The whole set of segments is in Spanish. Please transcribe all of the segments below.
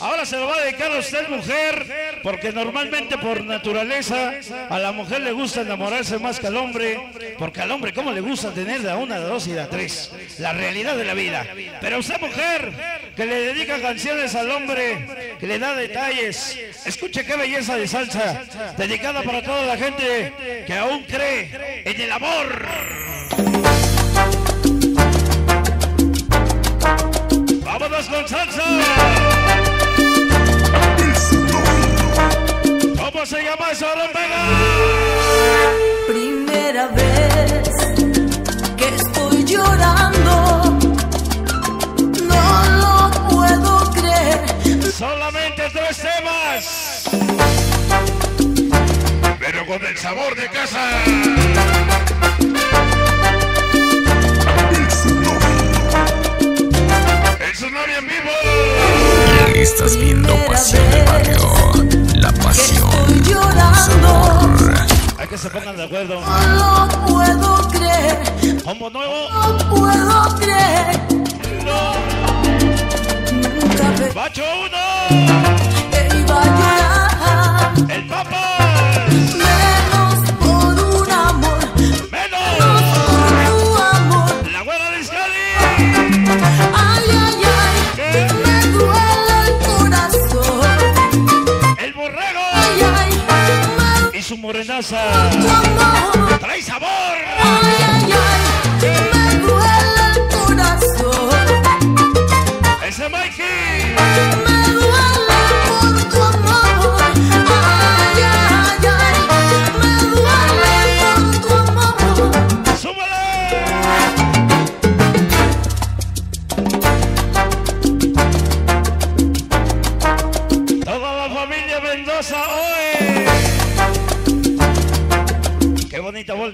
Ahora se lo va a dedicar a usted, mujer, porque normalmente por naturaleza a la mujer le gusta enamorarse más que al hombre, porque al hombre, ¿cómo le gusta tener de a una, de dos y de a tres? La realidad de la vida. Pero usted, mujer, que le dedica canciones al hombre, que le da detalles, escuche qué belleza de salsa, dedicada para toda la gente que aún cree en el amor. Con el sabor de casa. El tsunami en vivo. Estás viendo Pasión del Barrio. La pasión. estoy llorando, Hay que se pongan de acuerdo. no lo puedo creer, Como nuevo. no puedo creer. No. Nunca Bacho uno. Me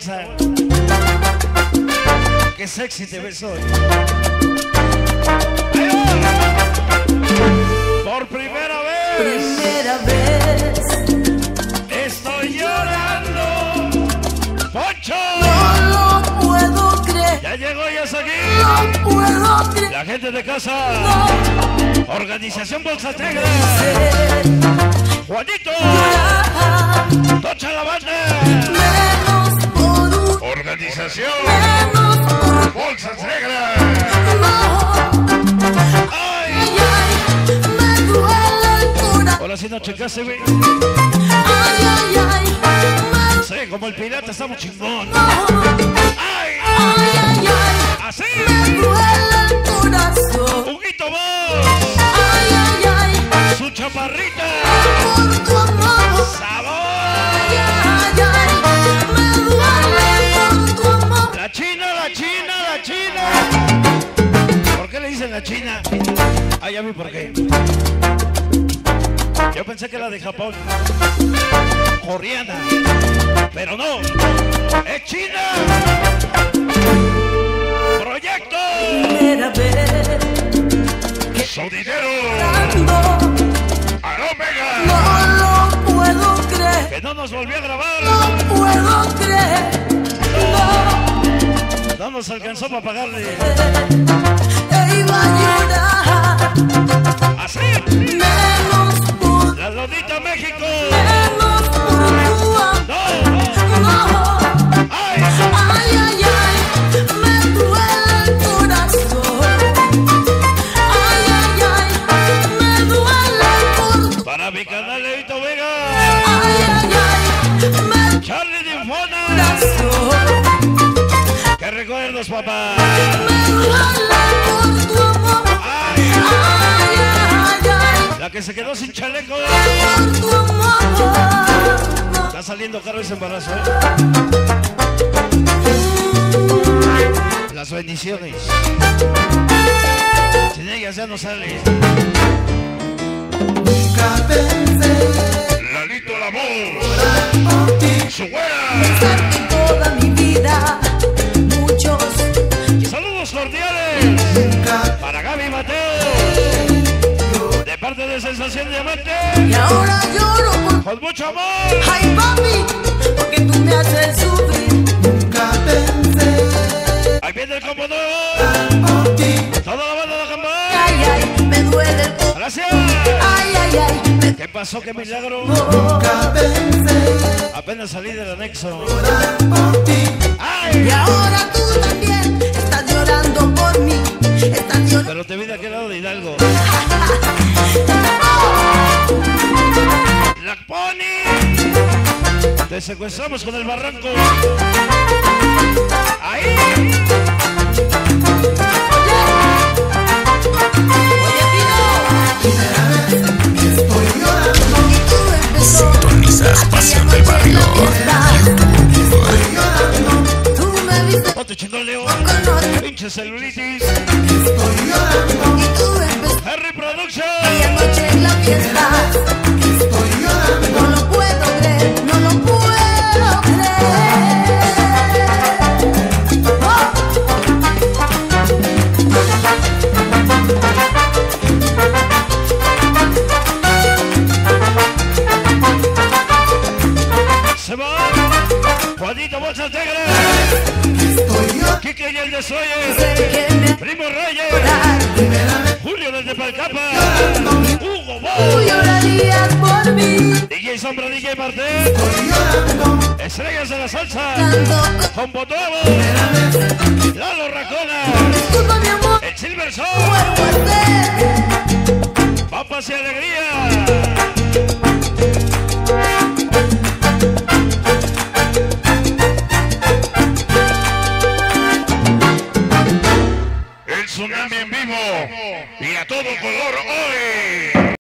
bolsa. Qué sexy te ves hoy. Por primera vez Primera vez, estoy llorando. Poncho. no lo puedo creer, Ya llegó ya es aquí. no puedo creer. La gente de casa. Organización Bolsa Negra. Juanito. No checaste, güey. Ay, ay, ay, Sí, como el pirata estamos chingón. ¡Ay! Ay, ay, ay, ¡Así! me duele el corazón. ¡Huguito vos! Ay, ay, ay, ¡Su chaparrita! por tu amor. ¡Sabor! Ay, ay, me duele por tu amor. ¡La China, la China, la China! ¿Por qué le dicen la China? Ah, ya vi por qué. Yo pensé que era de Japón. Coreana. Pero no. ¡Es China! ¡Proyecto! Primera vez ¡Su dinero! ¡A Omega! no lo puedo creer. ¡Que no nos volvió a grabar! No puedo creer. No. No nos alcanzó para pagarle. Te iba a llorar ¡Así! menos mi canal Leito Vega. Charlie de Infona. corazón. ¡Qué recuerdos, papá! La que se quedó sin chaleco. amor. Está saliendo caro ese embarazo, ¿eh? Las bendiciones. Sin ellas ya no sale. Lalito el amor. Su güera. Sarte toda mi vida, muchos Saludos cordiales. Para Gaby Mateo. De parte de Sensación Diamante. y ahora lloro por Con mucho amor. Ay, papi, porque tú me haces sufrir. Pasó? ¿Qué milagro? Nunca pensé Apenas salí del anexo. Y ahora tú también estás llorando por mí. Estás llorando. Pero te vi de aquel lado de Hidalgo. ¡La Pony! Te secuestramos con el barranco. ¡Ahí! cellulitis. Estoy llorando, Kike y el Destroyer. sé que me Primo Reyes. Julio desde Palcapa. Hugo Bo. llorarías por mí. DJ Sombra, DJ Martel. Estrellas de la salsa. Con Botobo. Lalo Racona. El Silver Soul. Papas y alegría.